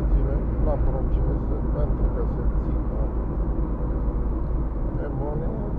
Legile la proces pentru că se țină pe bune